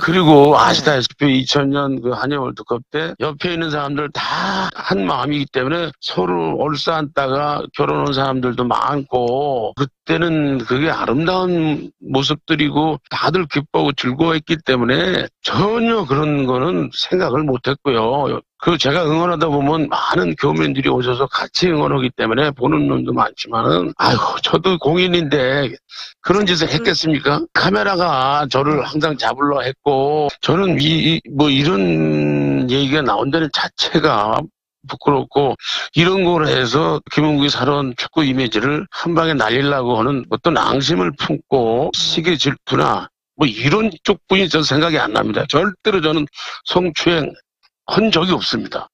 그리고 아시다시피 2000년 그 한일 월드컵 때 옆에 있는 사람들 다 한 마음이기 때문에 서로 얼싸안다가 결혼한 사람들도 많고 그때는 그게 아름다운 모습들이고 다들 기뻐하고 즐거워했기 때문에 전혀 그런 거는 생각을 못했고요. 그 제가 응원하다 보면 많은 교민들이 오셔서 같이 응원하기 때문에 보는 놈도 많지만은 아이고 저도 공인인데 그런 짓을 했겠습니까? 카메라가 저를 항상 잡으려 했고 저는 이 뭐 이런 얘기가 나온다는 자체가 부끄럽고 이런 걸 해서 김은국이 살아온 축구 이미지를 한 방에 날리려고 하는 어떤 앙심을 품고 시기 질투나 뭐 이런 쪽분이 전 생각이 안 납니다. 절대로 저는 성추행 한 적이 없습니다.